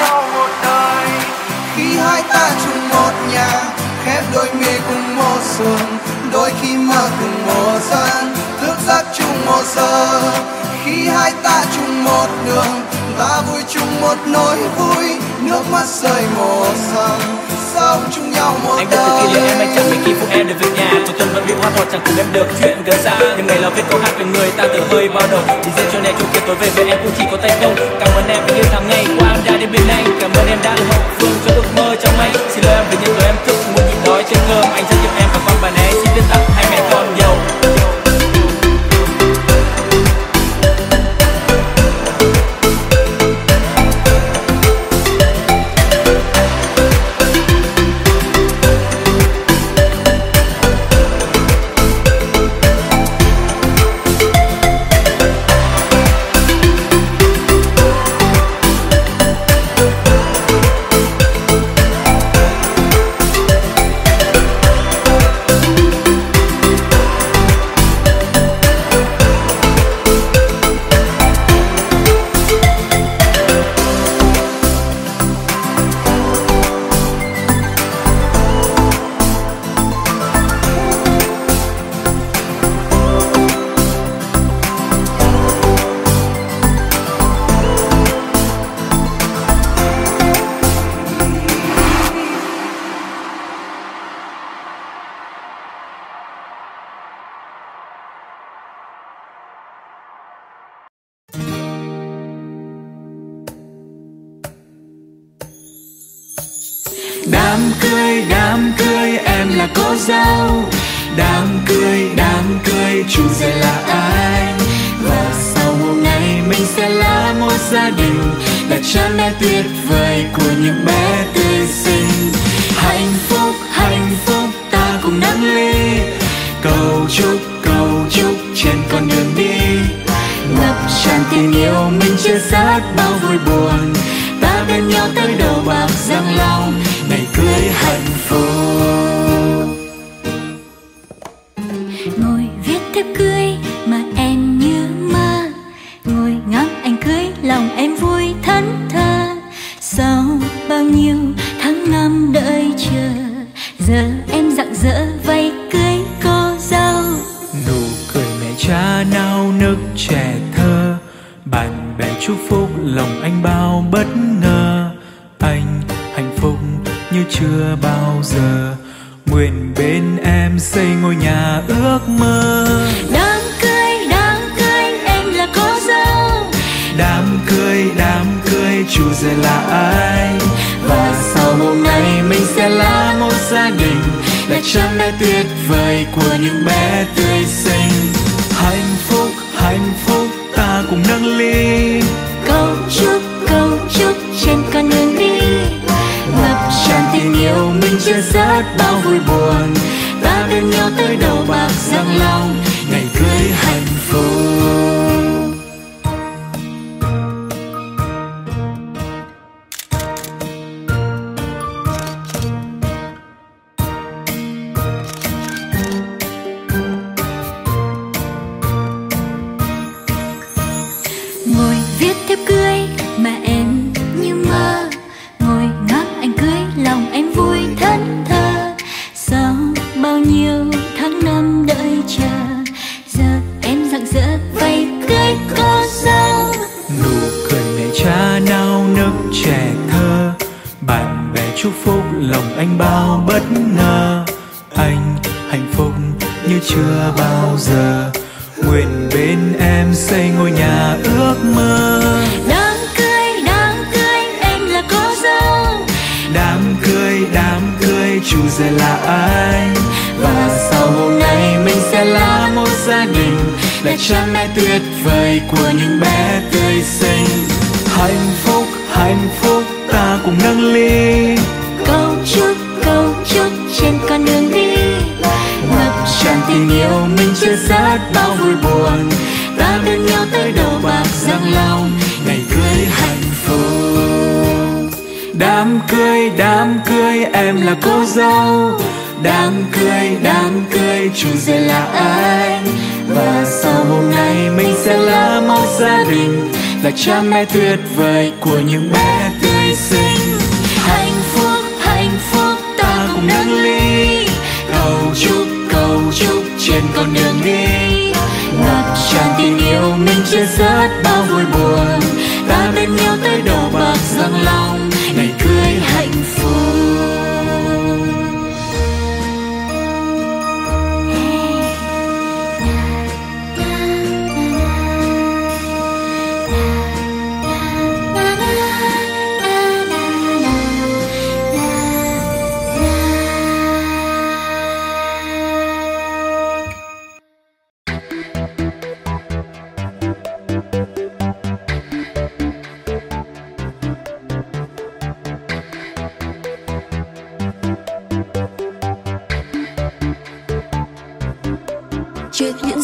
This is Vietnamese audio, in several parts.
nhau một đời khi hai ta chung một nhà, khép đôi mi cùng một giường đôi khi mơ cùng một giấc thức giấc chung một giờ khi hai ta chung một đường, ta vui chung một nỗi vui, nước mắt rơi một dòng sống chung nhau một anh biết từ khi yêu em, anh chẳng mấy khi phụ em được việc nhà. Tôi tuần vẫn bị hoa một chẳng cùng em được chuyện gần xa. Nhưng ngày là viết câu hát về người ta từ hơi bao đầu thì riêng cho này chung kia tối về với em cũng chỉ có tay không. Cảm ơn em vì yêu tháng ngày qua em đã đến bên anh. Cảm ơn em đã là hậu phương cho ước mơ trong anh. Xin lỗi em vì những lời em thức muốn nhịn đói trên cơm. Anh rất yêu em và con bạn ấy một đình Là cha mẹ tuyệt vời của những bé tươi sinh Hạnh phúc, hạnh phúc ta cùng nâng ly. Cầu chúc, cầu chúc trên con đường đi. Ngập tràn tình yêu mình chia sẻ bao vui buồn. Ta bên nhau tới đầu bạc răng long Ngày cưới hạnh bao nhiêu tháng năm đợi chờ. Giờ em rạng rỡ vay cưới cô dâu. Nụ cười mẹ cha nao nức trẻ thơ. Bạn bè chúc phúc lòng anh bao bất ngờ. Anh hạnh phúc như chưa bao giờ. Nguyện bên em xây ngôi nhà ước mơ. Đám cưới đám cưới em là cô dâu. Đám cưới đám cưới chủ giờ là ai? là cha mẹ tuyệt vời của những bé tươi sinh, hạnh phúc hạnh phúc ta cùng nâng ly. Cầu chúc cầu chúc trên con đường đi. Ngập tràn tình yêu mình chưa rớt bao vui buồn. Ta bên nhau tới đầu bạc răng long ngày cưới hạnh phúc.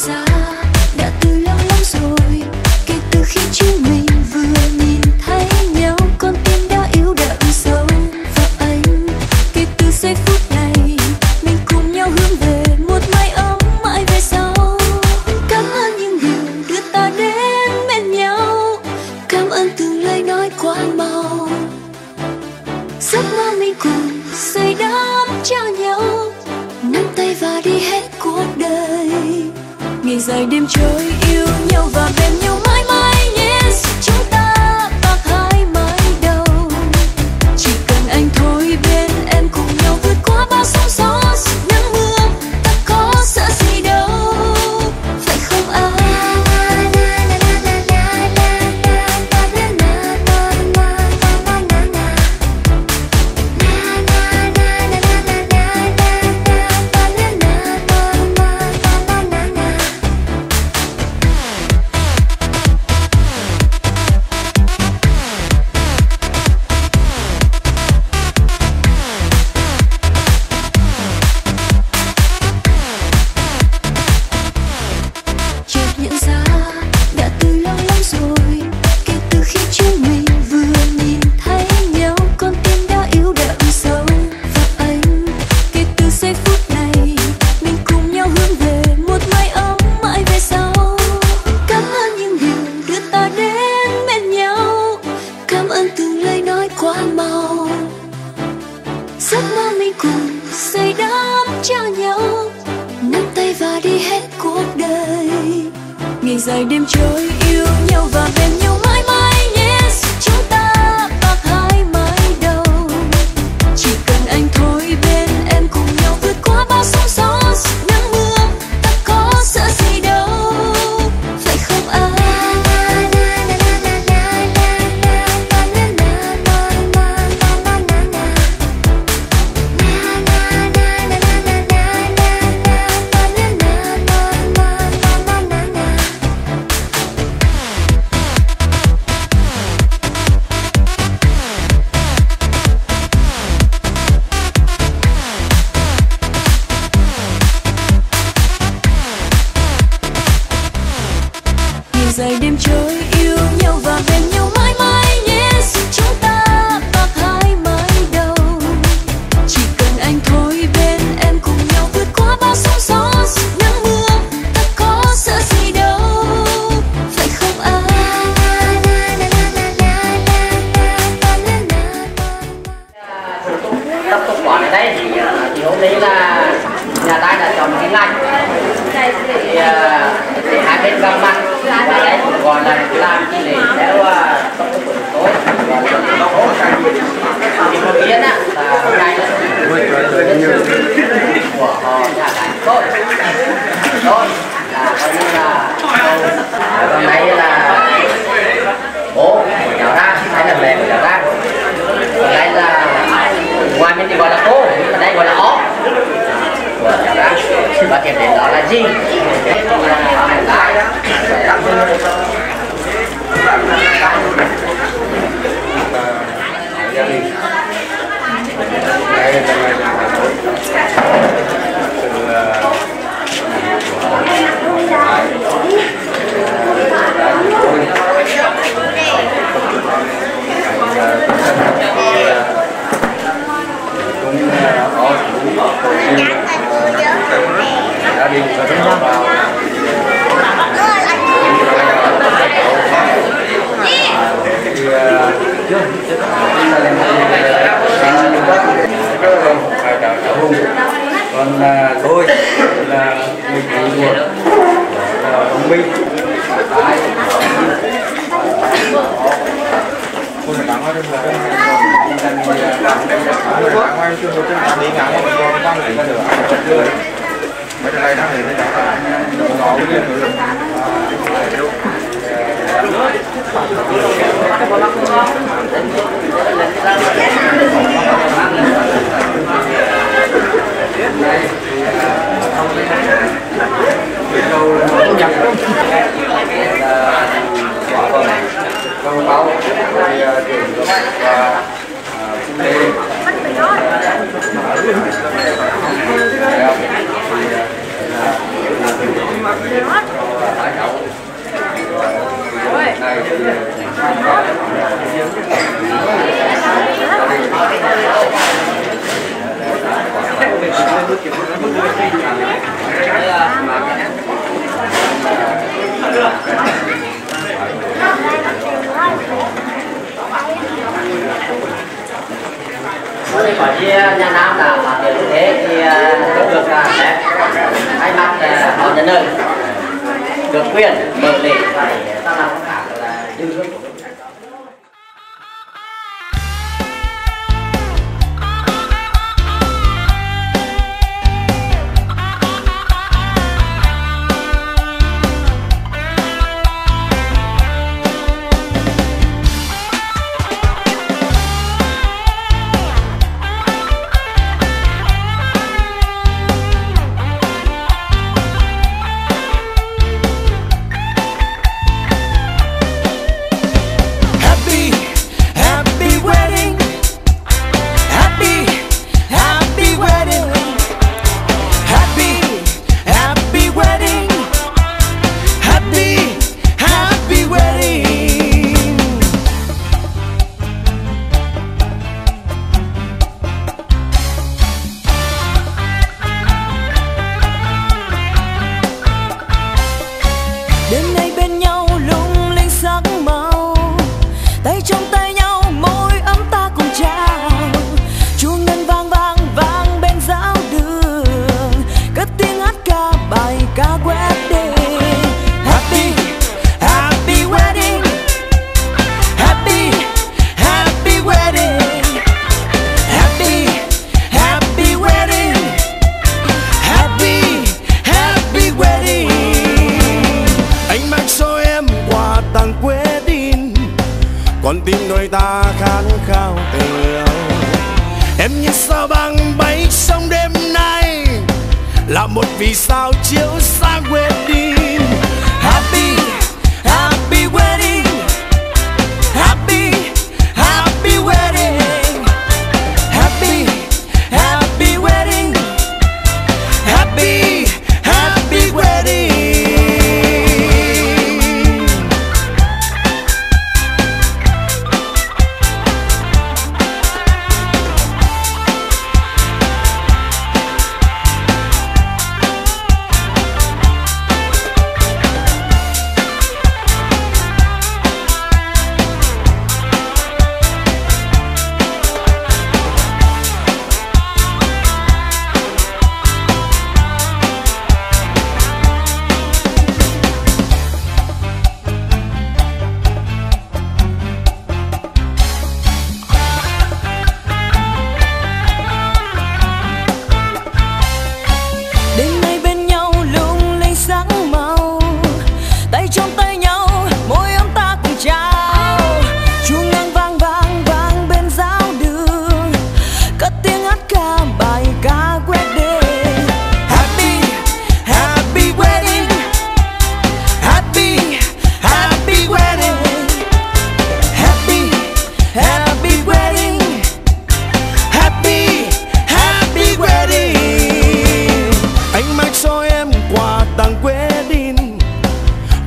ra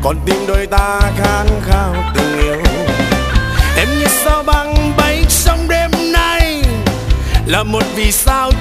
con tim đôi ta khát khao tình yêu. Em như sao băng bay trong đêm nay là một vì sao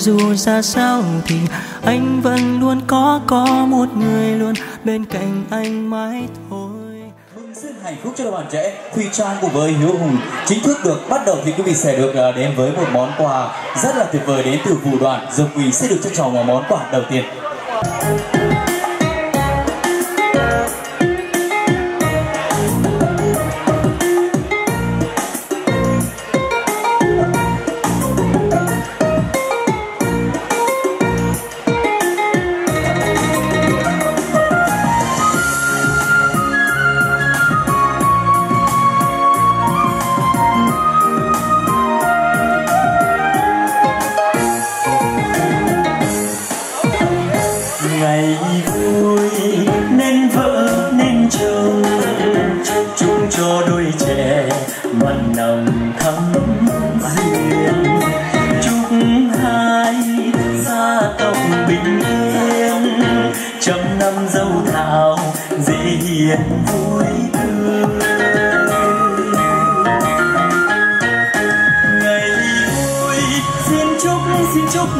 dù ra sao thì anh vẫn luôn có có một người luôn bên cạnh anh mãi thôi. Mừng xin hạnh phúc cho đôi bạn trẻ. Thùy Trang cùng với Hiếu Hùng chính thức được bắt đầu thì quý vị sẽ được à, đến với một món quà rất là tuyệt vời đến từ vũ đoàn. Dương Quỳ sẽ được trân trọng vào món quà đầu tiên.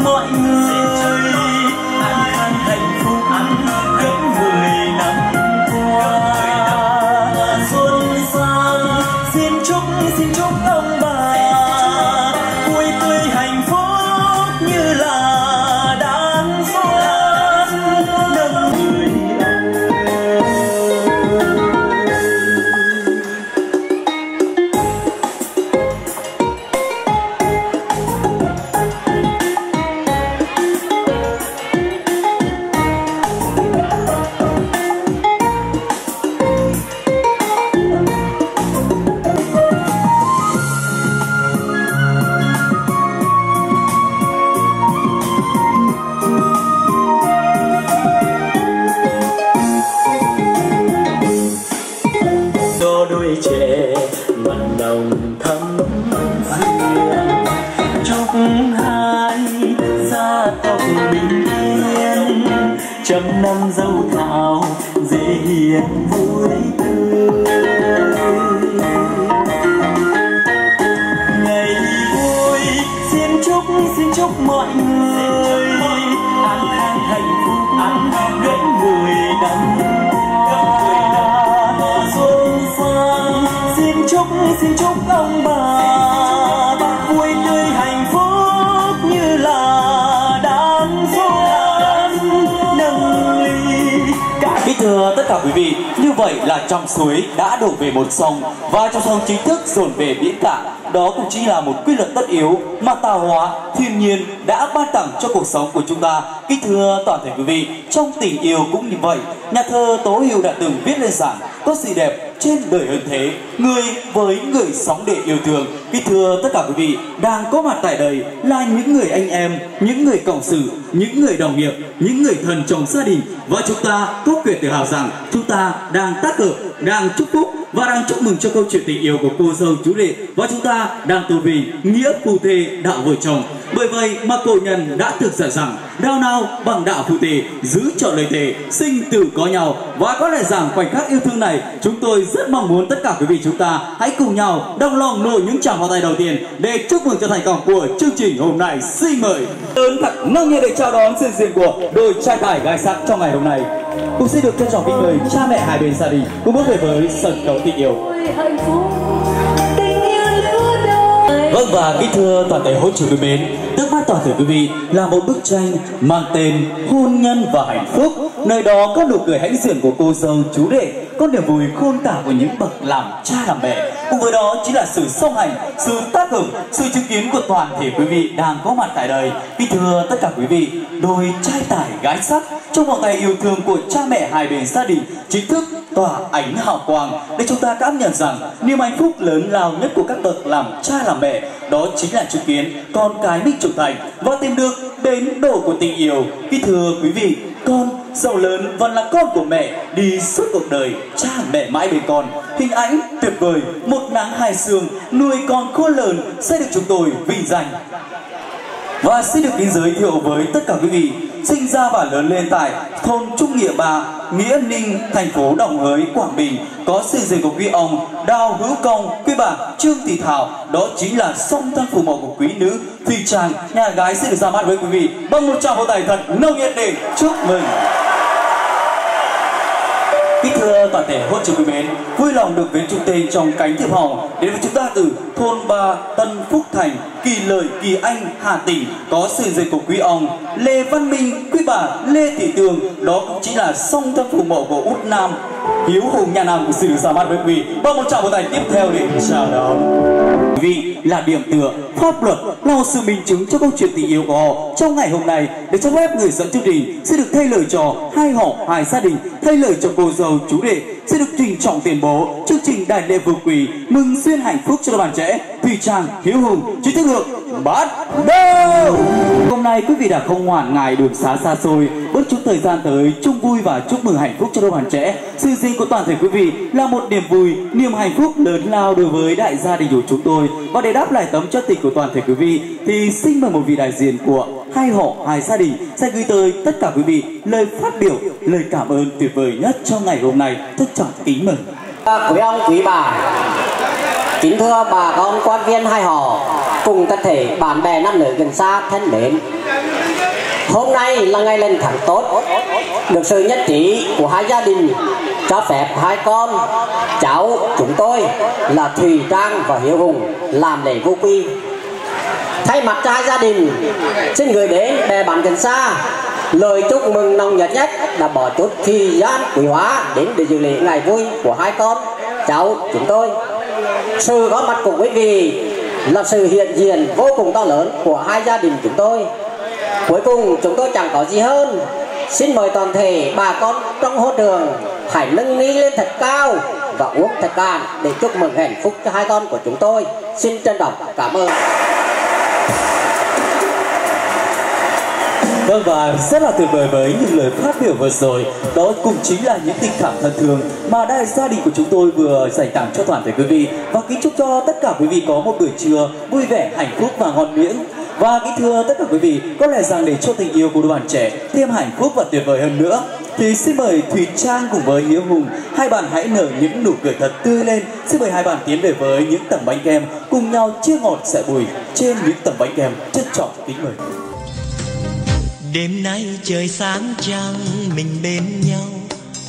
Mọi người về biển cả. Đó cũng chính là một quy luật tất yếu mà tạo hóa, thiên nhiên đã ban tặng cho cuộc sống của chúng ta. Kính thưa toàn thể quý vị, trong tình yêu cũng như vậy, nhà thơ Tố Hữu đã từng viết lên rằng có gì đẹp trên đời hơn thế, người với người sống để yêu thương. Kính thưa tất cả quý vị, đang có mặt tại đây là những người anh em, những người cộng sự, những người đồng nghiệp, những người thân trong gia đình và chúng ta có quyền tự hào rằng chúng ta đang tác hợp, đang chúc phúc và đang chúc mừng cho câu chuyện tình yêu của cô dâu chú rể và chúng ta đang tu vì nghĩa phù thê đạo vợ chồng. Bởi vậy mà cổ nhân đã thực sự rằng, đao nào bằng đạo phù thê, giữ chọn lời thề, sinh tử có nhau. Và có lẽ rằng khoảnh khắc yêu thương này, chúng tôi rất mong muốn tất cả quý vị chúng ta hãy cùng nhau đồng lòng nổi những tràng pháo tay đầu tiên để chúc mừng cho thành công của chương trình hôm nay. Xin mời. Lớn thật nồng nhiệt để chào đón sự diện của đôi trai tài gái sắc trong ngày hôm nay cũng xin được trân trọng kính mời cha mẹ hai bên gia đình, cùng bước về với sân khấu tình yêu. Vâng và kính thưa toàn thể hôn trưởng quý mến Trước mắt toàn thể quý vị là một bức tranh mang tên Hôn nhân và hạnh phúc. Nơi đó có nụ cười hãnh diện của cô dâu chú rể có niềm vui khôn tả của những bậc làm cha làm mẹ Cùng với đó chính là sự song hành, sự tác hưởng, sự chứng kiến của toàn thể quý vị đang có mặt tại đây Kính thưa tất cả quý vị, đôi trai tài gái sắc Trong một ngày yêu thương của cha mẹ hai bên gia đình Chính thức tỏa ánh hào quang để chúng ta cảm nhận rằng niềm hạnh phúc lớn lao nhất của các bậc làm cha làm mẹ đó chính là chứng kiến con cái mình trưởng thành và tìm được bến đỗ của tình yêu. Kính thưa quý vị, con giàu lớn vẫn là con của mẹ, đi suốt cuộc đời, cha mẹ mãi bên con. Hình ảnh tuyệt vời, một nắng hai sương, nuôi con khôn lớn sẽ được chúng tôi vinh danh và xin được kính giới thiệu với tất cả quý vị sinh ra và lớn lên tại thôn Trung Nghĩa Ba, Nghĩa Ninh, thành phố Đồng Hới, Quảng Bình có sự diện của quý ông Đào Hữu Công, quý bà Trương Thị Thảo, đó chính là song thân phù mẫu của quý nữ Thùy Trang, nhà gái sẽ được ra mắt với quý vị bằng một tràng vỗ tay thật nồng nhiệt để chúc mừng. Kính thưa toàn thể hôn trường quý mến, vui lòng được viếng chung tên trong cánh thiệp hồng đến với chúng ta từ thôn Ba Tân Phúc Thành, Kỳ Lợi, Kỳ Anh, Hà Tĩnh có sự dây của quý ông Lê Văn Minh, quý bà Lê Thị Tường, đó cũng chính là song thân phụ mẫu của Út Nam, Hiếu Hùng nhà Nam xin được ra mắt với quý vị. Vâng, một tràng một tay tiếp theo để chào đón quý vị là điểm tựa, pháp luật là một sự minh chứng cho câu chuyện tình yêu của họ trong ngày hôm nay, để cho phép người dẫn chương trình, sẽ được thay lời cho hai họ, hai gia đình, thay lời cho cô dâu, chú đệ sẽ được trình trọng tuyên bố. Chương trình đại lễ vương quỳ mừng xuyên hạnh phúc cho đoàn bạn trẻ. Thùy trang, hiếu hùng chính thức được bắt đầu. Hôm nay quý vị đã không ngoản ngại đường xá xa xôi. Bớt chút thời gian tới, chung vui và chúc mừng hạnh phúc cho đoàn bạn trẻ. Sự sinh của toàn thể quý vị là một niềm vui, niềm hạnh phúc lớn lao đối với đại gia đình của chúng tôi. Và để đáp lại tấm chất tình của toàn thể quý vị, thì xin mời một vị đại diện của hai họ, hai gia đình sẽ gửi tới tất cả quý vị lời phát biểu, lời cảm ơn tuyệt vời nhất trong ngày hôm nay. Trân trọng kính mừng. Ờ, quý ông, quý bà. Kính thưa bà con quan viên hai họ, cùng tất thể bạn bè nam nữ gần xa thân mến. Hôm nay là ngày lên tháng tốt. Được sự nhất trí của hai gia đình cho phép hai con, cháu chúng tôi là thùy trang và hiếu hùng làm lễ vô quy. Thay mặt cho hai gia đình, xin gửi đến bè bạn gần xa lời chúc mừng nồng nhiệt nhất đã bỏ chút thời gian quý hóa đến để dự lễ ngày vui của hai con. Cháu chúng tôi. Sự có mặt của quý vị là sự hiện diện vô cùng to lớn của hai gia đình chúng tôi. Cuối cùng, chúng tôi chẳng có gì hơn. Xin mời toàn thể bà con trong hỗ trường hãy nâng ni lên thật cao và uống thật cạn để chúc mừng hạnh phúc cho hai con của chúng tôi. Xin trân trọng cảm ơn. Vâng và rất là tuyệt vời với những lời phát biểu vừa rồi Đó cũng chính là những tình cảm thân thương mà đại gia đình của chúng tôi vừa dành tặng cho toàn thể quý vị Và kính chúc cho tất cả quý vị có một buổi trưa vui vẻ, hạnh phúc và ngon miệng và kính thưa tất cả quý vị, có lẽ rằng để cho tình yêu của đôi bạn trẻ thêm hạnh phúc và tuyệt vời hơn nữa, thì xin mời Thùy Trang cùng với Hiếu Hùng hai bạn hãy nở những nụ cười thật tươi lên. Xin mời hai bạn tiến về với những tầng bánh kem cùng nhau chia ngọt sẻ bùi trên những tầng bánh kem chất trọng kính mời. Đêm nay trời sáng trăng mình bên nhau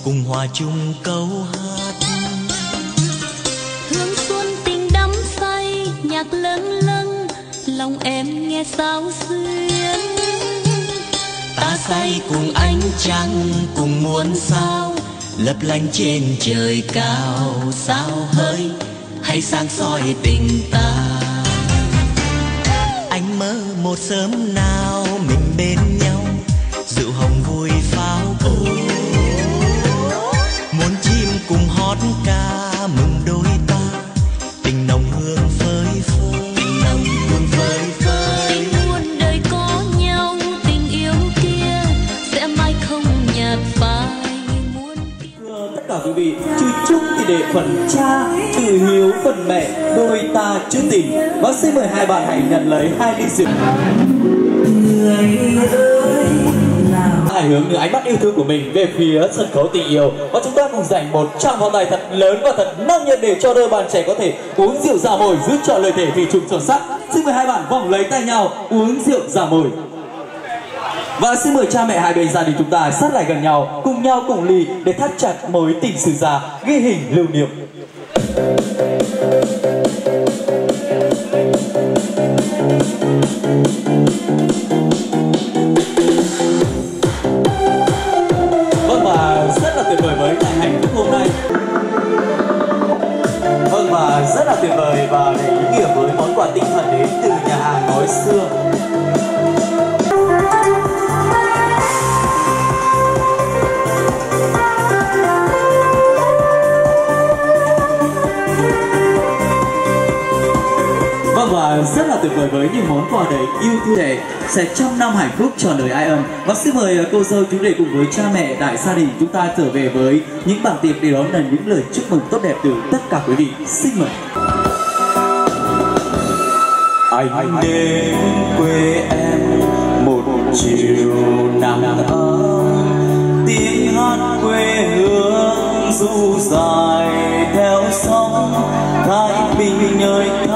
cùng hòa chung câu hát. Hương xuân tình đắm say nhạc lâng lâng lòng em nghe sao xuyên. Ta say cùng ánh trăng cùng muôn sao lấp lánh trên trời cao. Sao hơi hay sáng soi tình ta? Anh mơ một sớm nào hót ca mừng đôi ta. Tình nồng hương phơi phới. Tình nồng hương phơi phới. Tình muôn đời có nhau tình yêu kia sẽ mãi không nhạt phai. Muôn Thưa tất cả quý vị, chư chúc thì đệ phần cha chữ hiếu phần mẹ đôi ta chữ tình. Và xin mời hai bạn hãy nhận lấy hai ly rượu hãy hướng những ánh mắt yêu thương của mình về phía sân khấu tình yêu. Và chúng ta cùng dành một tràng pháo tay thật lớn và thật năng nhiệt để cho đôi bạn trẻ có thể uống rượu giả mồi, giữ chọn lời thể vì chúng son sắc. Xin mời hai bạn vòng lấy tay nhau, uống rượu giả mồi. Và xin mời cha mẹ hai bên gia đình chúng ta sát lại gần nhau, cùng nhau cùng ly để thắt chặt mối tình sử gia, ghi hình lưu niệm. Vâng tuyệt vời với ngày hạnh phúc hôm nay. Vâng và rất là tuyệt vời và để ý nghĩa với món quà tinh thần đến từ nhà hàng nói xưa. Và rất là tuyệt vời với những món quà đầy yêu thương. Để sẽ trăm năm hạnh phúc tròn đời ai ân. Và xin mời ờ, cô dâu chú rể cùng với cha mẹ đại gia đình chúng ta trở về với những bàn tiệc để đón nhận những lời chúc mừng tốt đẹp từ tất cả quý vị. Xin mời. Anh đến quê em một chiều nắng ấm. Tiếng hát quê hương du dài theo sóng. Thái bình ơi thái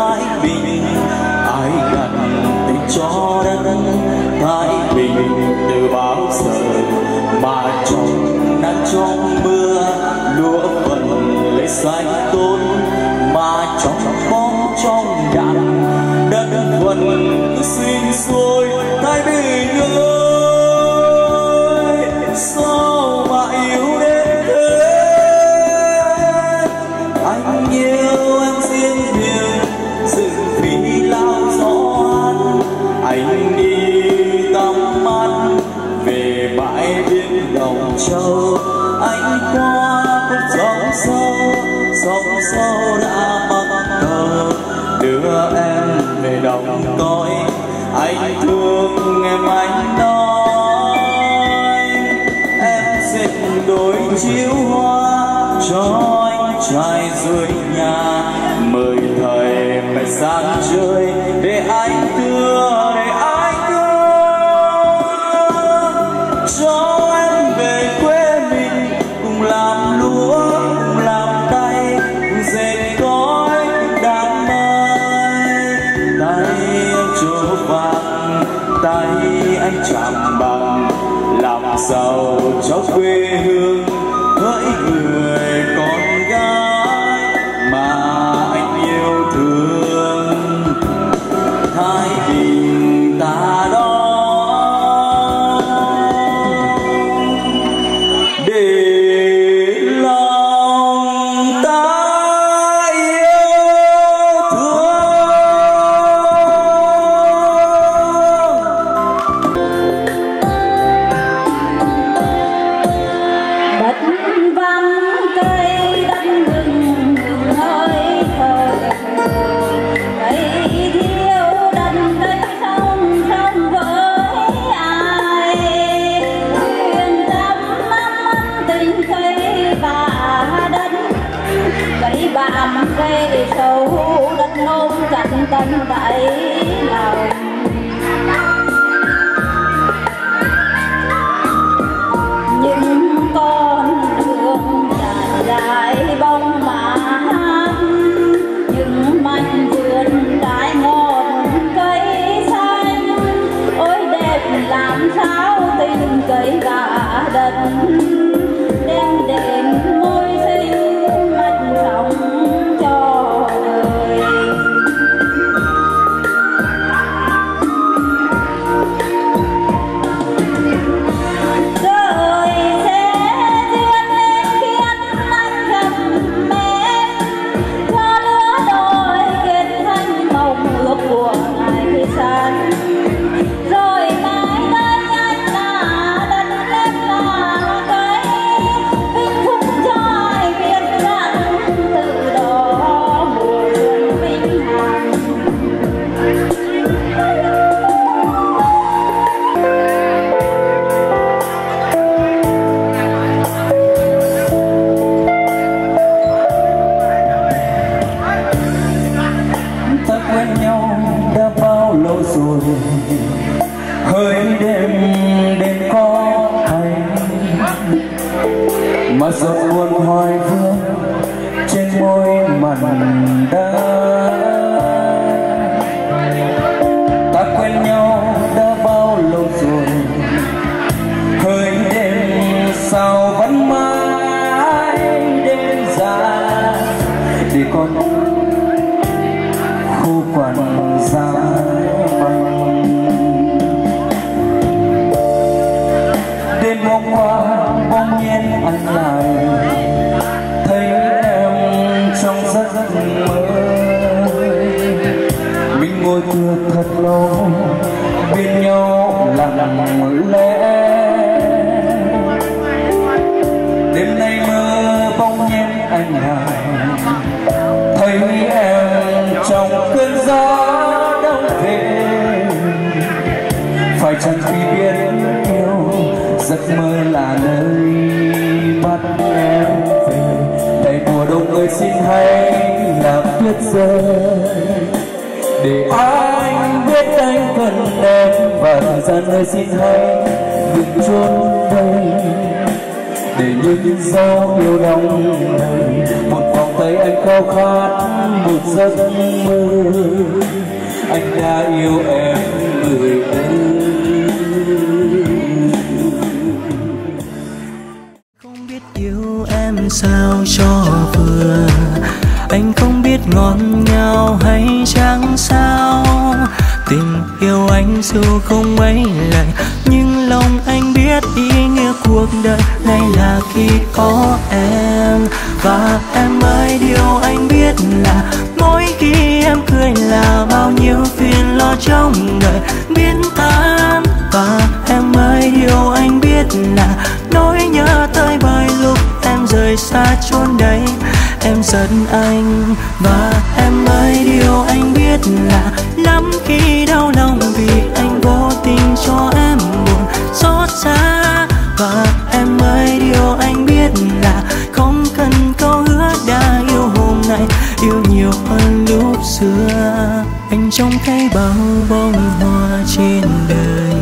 giật anh. Và em ấy điều anh biết là lắm khi đau lòng vì anh vô tình cho em buồn xót xa. Và em ấy điều anh biết là không cần câu hứa đã yêu hôm nay, yêu nhiều hơn lúc xưa. Anh trông thấy bao bông hoa trên đời.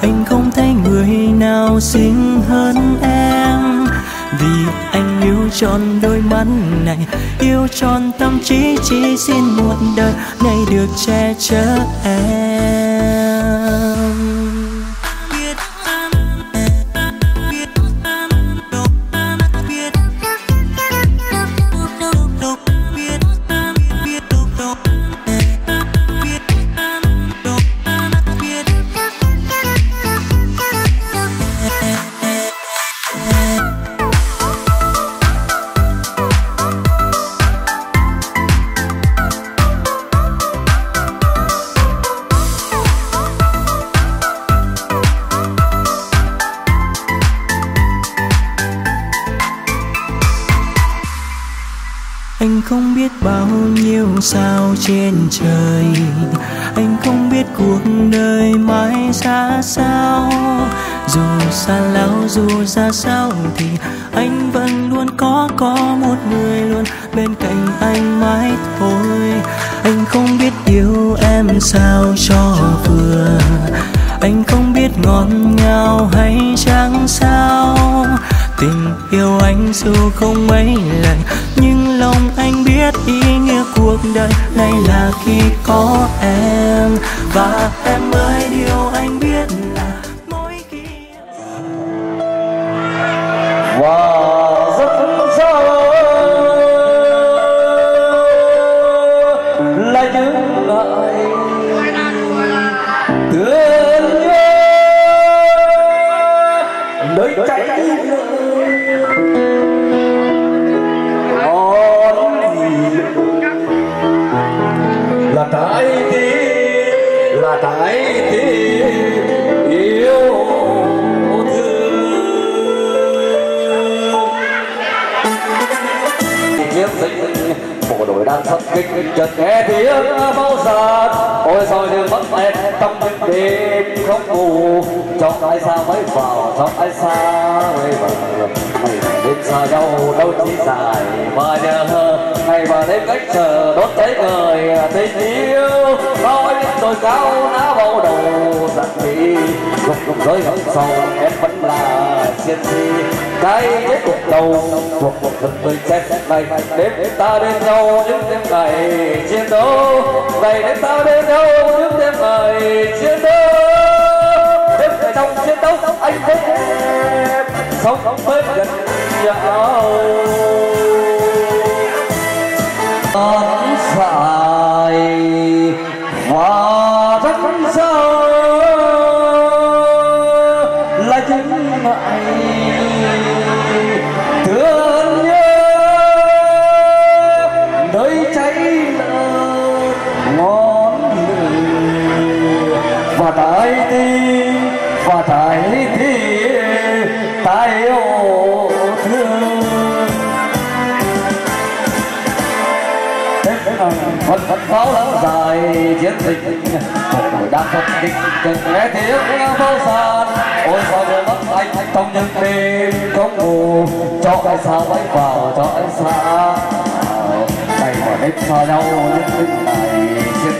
Anh không thấy người nào xinh hơn em. Vì anh yêu trọn đôi mắt này, yêu trọn tâm trí, chỉ xin một đời này được che chở em. hưởng sâu em vẫn là chiến sĩ cái kết cuộc đầu cuộc cuộc thực tôi chết này đêm ta đến nhau những đêm ngày chiến đấu. Ngày đêm ta đến nhau những đêm ngày chiến đấu. Đêm ngày trong chiến đấu, anh thấy em sống bên gần nhau. Hãy subscribe cho phấn pháo lắm dài chiến dịch, một buổi đang phật kịch cần nghe tiếng vô sàn. Ôi, sao người mất anh trong những đêm không ngủ? Cho ai xa bay vào, cho anh xa. Ờ, Ngày mà hết xa nhau, những đêm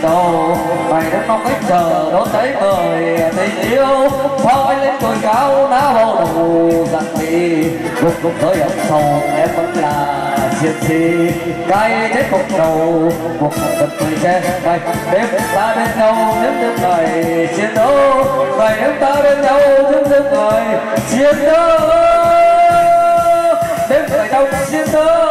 này mày đấu ngày đến mong cách chờ đón thấy người tình yêu phao anh lên cội cao đã bao đầu dặn đi. Lúc lúc tới âm sầu em vẫn là chiến sĩ cái chết cuộc đầu cuộc đời người che. Mày đêm ta bên nhau những đêm ngày chiến đấu. Ngày đêm ta bên nhau những đêm ngày chiến đấu. Đêm ngày nhau chiến đấu.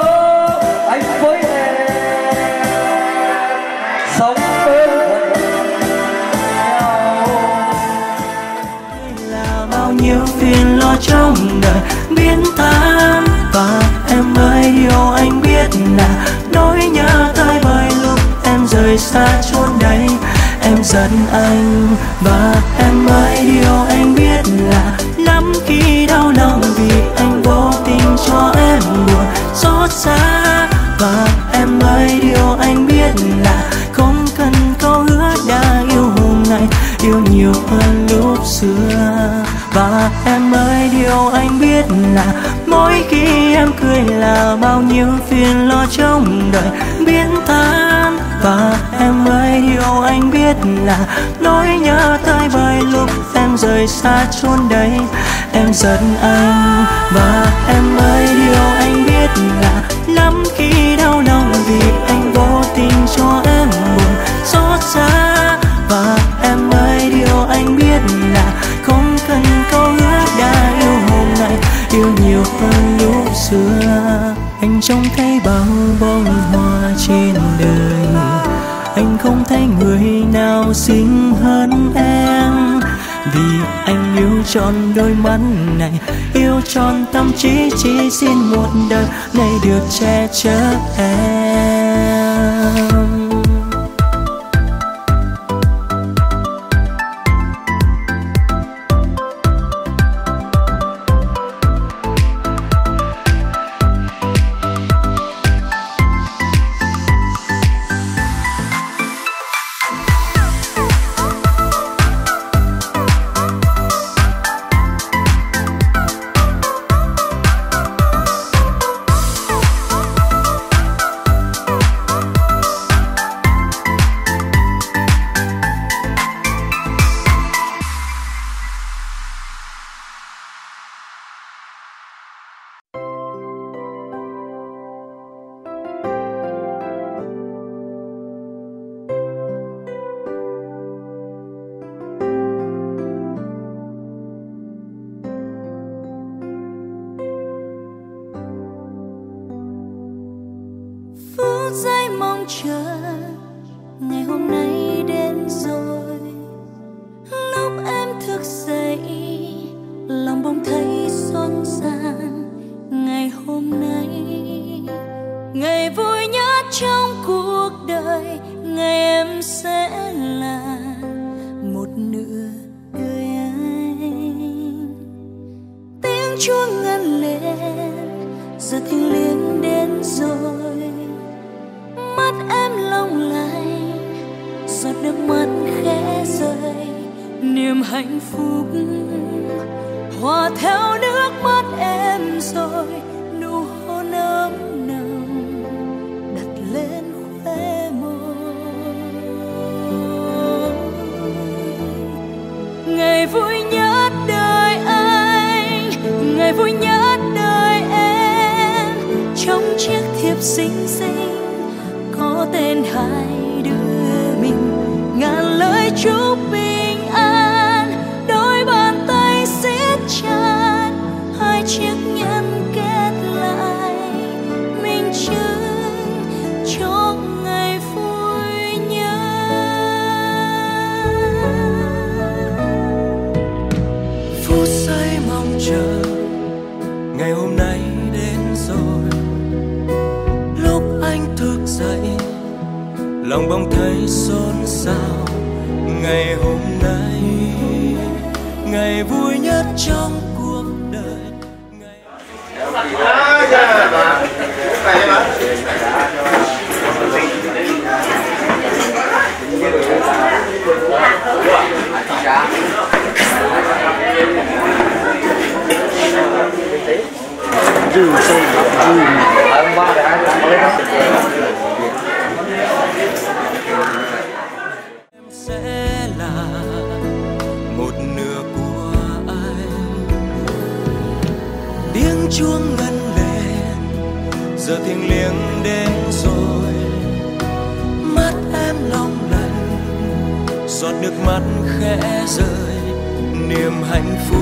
Trong đời. Biến tan và em ơi yêu anh biết là nỗi nhớ tới bởi lúc em rời xa chốn đây. Em giận anh và em ơi yêu anh biết là lắm khi đau lòng vì anh vô tình cho em buồn. Xót xa và em ơi yêu anh biết là không cần câu hứa đã yêu hôm nay. Yêu nhiều hơn lúc xưa và em ơi điều anh biết là mỗi khi em cười là bao nhiêu phiền lo trong đời. Biến tan và em ơi, điều anh biết là nỗi nhớ tới bởi lúc em rời xa chốn đây. Em giận anh và em ơi, điều anh biết là nào xinh hơn em. Vì anh yêu trọn đôi mắt này, yêu trọn tâm trí, chỉ xin một đời này được che chở em. Sẽ là một nửa của anh. Tiếng chuông ngân lên, giờ thiêng liêng đến rồi. Mắt em long lanh, giọt nước mắt khẽ rơi, niềm hạnh phúc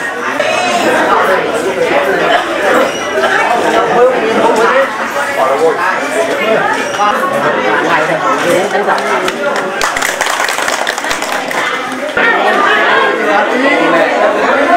vui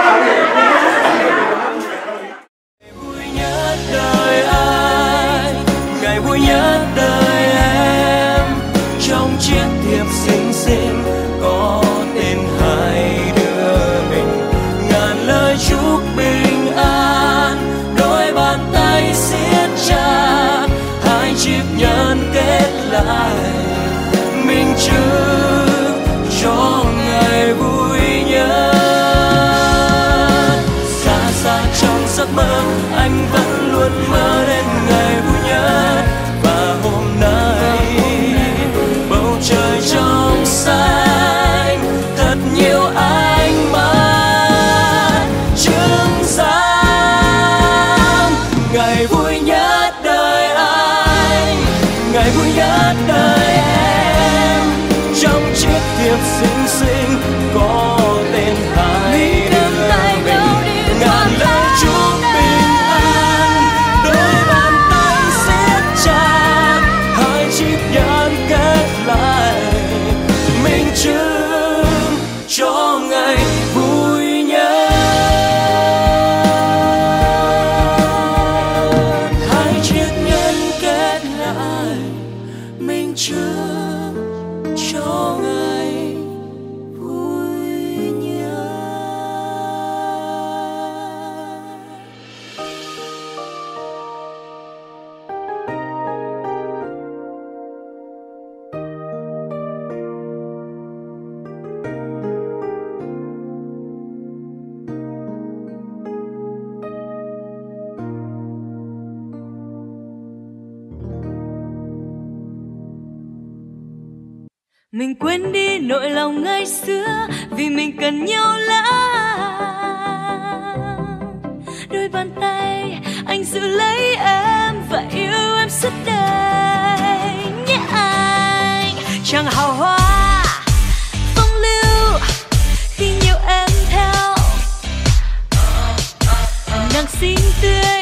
mình quên đi nỗi lòng ngày xưa vì mình cần nhau lắm. Đôi bàn tay, anh giữ lấy em và yêu em suốt đời. Nhé anh, chẳng hào hoa, phong lưu khi nhiều em theo. Nàng xinh tươi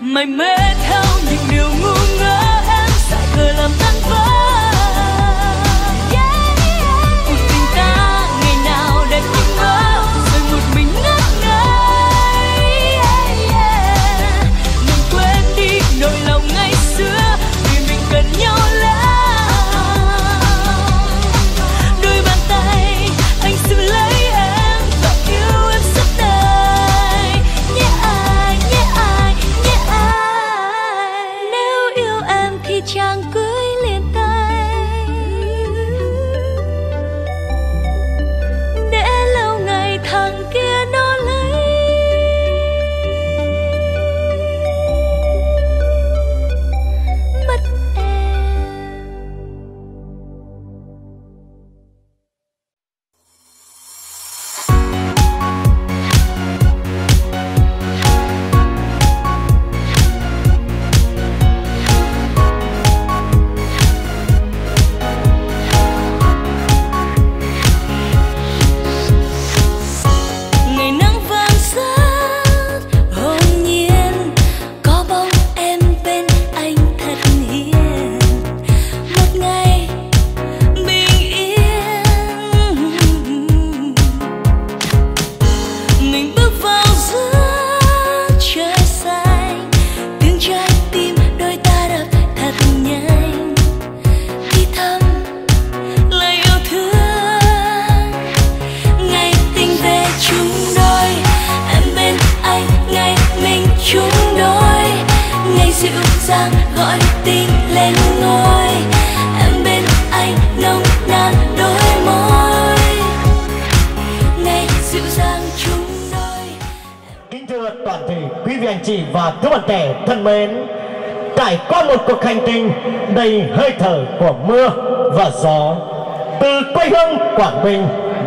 mày mê theo những điều ngu ngơ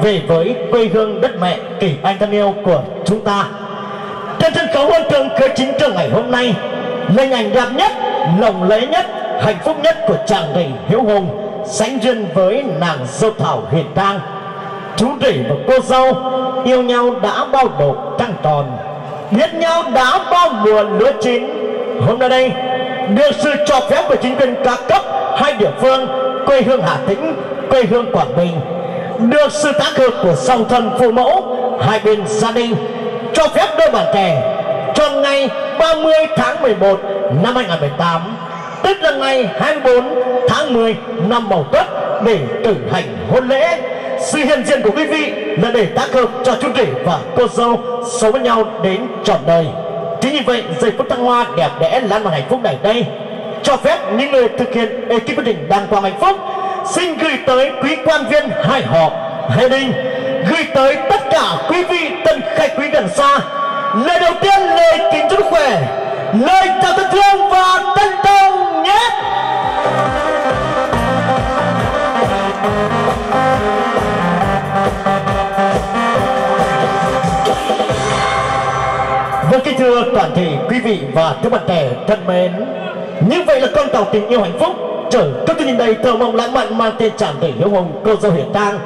về với quê hương đất mẹ kỳ anh thân yêu của chúng ta. Trên sân khấu huân trường cờ chính trường ngày hôm nay Hình ảnh đẹp nhất, lộng lẫy nhất, hạnh phúc nhất của chàng rể Hiếu Hùng Sánh duyên với nàng dâu thảo hiền trang. Chú rể và cô dâu yêu nhau đã bao độ trăng tròn biết nhau đã bao mùa lúa chín. Hôm nay đây được sự cho phép của chính quyền các cấp hai địa phương quê hương hà tĩnh quê hương quảng bình được sự tác hợp của song thân phụ mẫu, hai bên gia đình cho phép đôi bạn trẻ chọn ngày 30 tháng 11 năm 2018 tức là ngày 24 tháng 10 năm Mậu Tuất để cử hành hôn lễ. Sự hiện diện của quý vị là để tác hợp cho chú rể và cô dâu sống với nhau đến trọn đời. Chính vì vậy, giây phút thăng hoa đẹp đẽ, lan màn hạnh phúc này đây, cho phép những người thực hiện ekip quyết định đàng hoàng hạnh phúc xin gửi tới quý quan viên hai họ hai đình gửi tới tất cả quý vị tân khách quý gần xa. Lời đầu tiên lời kính chúc khỏe, lời chào thân thương và tân tông nhé! Vâng kính thưa toàn thể quý vị và các bạn trẻ thân mến, Như vậy là con tàu tình yêu hạnh phúc. Chở các chương trình đầy thơ mộng lãng mạn mang tên tràn đầy hiếu hùng cô dâu hiển tang.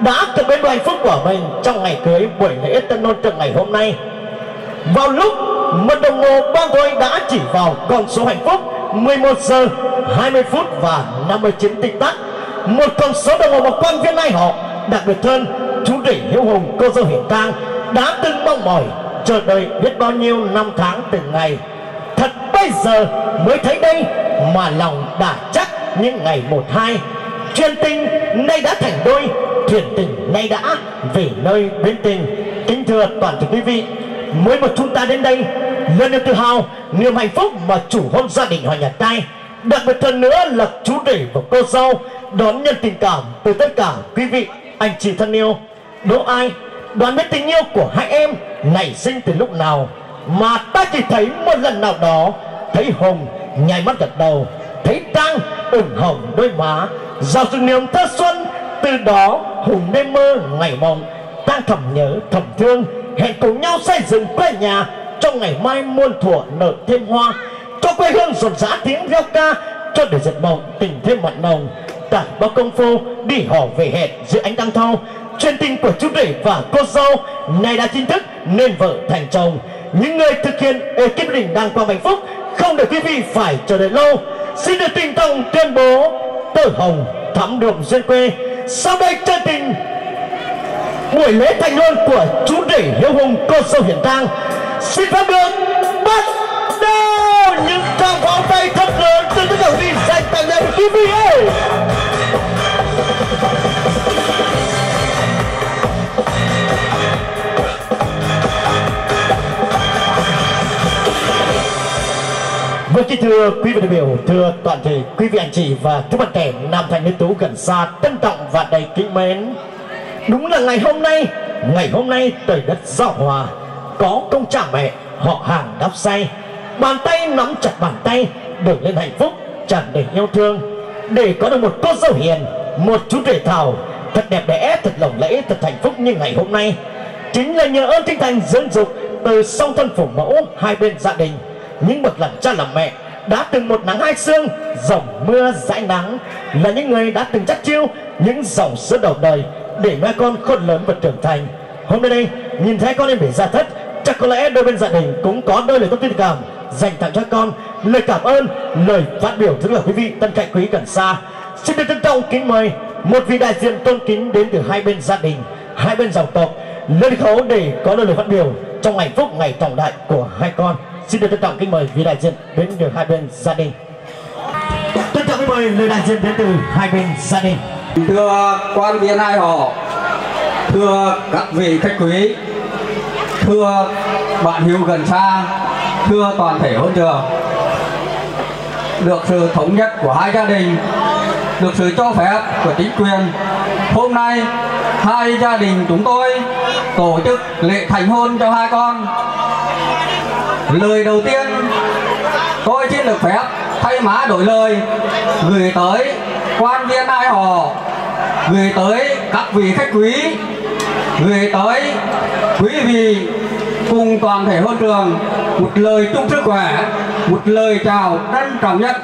Đã cập bên hạnh phúc của mình trong ngày cưới buổi lễ tân hôn trong ngày hôm nay. Vào lúc một đồng hồ ban thôi đã chỉ vào con số hạnh phúc 11 giờ 20 phút và 59 tích tắc. Một con số đồng hồ mà quan viên này họ Đặc biệt thân, chú rể hiếu hùng, cô dâu hiển tang, Đã từng mong mỏi chờ đợi biết bao nhiêu năm tháng từng ngày. Thật bây giờ mới thấy đây mà lòng đã chắc những ngày một hai truyền tình nay đã thành đôi, thuyền tình nay đã về nơi bến tình. Kính thưa toàn thể quý vị, mỗi một chúng ta đến đây, luôn niềm tự hào, niềm hạnh phúc mà chủ hôn gia đình hòa nhà tay đặc biệt hơn nữa là chú rể và cô dâu, đón nhận tình cảm từ tất cả quý vị, anh chị thân yêu. Đỗ ai, đoán biết tình yêu của hai em nảy sinh từ lúc nào, mà ta chỉ thấy một lần nào đó, thấy hồng nhai mắt gật đầu thấy trăng ửng hồng đôi má. Giàu sự niềm thơ xuân, từ đó hùng đêm mơ ngày mộng. Đang thầm nhớ, thầm thương, hẹn cùng nhau xây dựng quê nhà. Trong ngày mai muôn thuở nở thêm hoa, cho quê hương rộn rã tiếng reo ca, cho để giật mộng tình thêm mặn nồng. Tải bao công phu đi hò về hẹn giữa ánh trăng thâu chuyện tình của chú rể và cô dâu, nay đã chính thức nên vợ thành chồng. Những người thực hiện ekip đình đang qua hạnh phúc không để quý vị phải chờ đợi lâu. Xin được tình tông tuyên bố tơ hồng thắm đường duyên quê. Sau đây chân tình, buổi lễ thành hôn của chú rể hiếu hùng cô dâu hiển tang. Xin phép được bắt đầu những tràng pháo tay thật lớn từ tất cả quý vị dành tặng đến quý vị ơi. Vâng kính thưa quý vị đại biểu, thưa toàn thể quý vị anh chị và các bạn trẻ nam thanh nhân tú gần xa trân trọng và đầy kính mến. Đúng là ngày hôm nay, ngày hôm nay trời đất giao hòa, có công cha mẹ họ hàng đắp say, bàn tay nắm chặt bàn tay, đường lên hạnh phúc tràn đầy yêu thương, để có được một cô dâu hiền, một chú rể thảo thật đẹp đẽ, thật lộng lẫy, thật hạnh phúc như ngày hôm nay. Chính là nhờ ơn tinh thần dưỡng dục từ song thân phụ mẫu hai bên gia đình những bậc làm cha làm mẹ đã từng một nắng hai sương, dòng mưa dãi nắng. Là những người đã từng chắc chiêu những dòng sữa đầu đời để mẹ con khôn lớn và trưởng thành. Hôm nay đây, nhìn thấy con em bị ra thất, chắc có lẽ đôi bên gia đình cũng có đôi lời tốt tình cảm, dành tặng cho con. Lời cảm ơn, lời phát biểu rất là quý vị, tân cạnh quý gần xa. Xin được trân trọng kính mời một vị đại diện tôn kính đến từ hai bên gia đình, hai bên dòng tộc, lên khấu để có lời phát biểu trong hạnh phúc ngày trọng đại của hai con xin được trân trọng kính mời vị đại diện đến từ hai bên gia đình. Trân trọng kính mời lời đại diện đến từ hai bên gia đình. Thưa quan viên hai họ, thưa các vị khách quý, thưa bạn hữu gần xa thưa toàn thể hỗ trợ, được sự thống nhất của hai gia đình, được sự cho phép của chính quyền, hôm nay hai gia đình chúng tôi tổ chức lễ thành hôn cho hai con lời đầu tiên. Tôi xin được phép thay má đổi lời. Gửi tới quan viên ai họ gửi tới các vị khách quý. Gửi tới quý vị cùng toàn thể hôn trường. Một lời chúc sức khỏe một lời chào trân trọng nhất.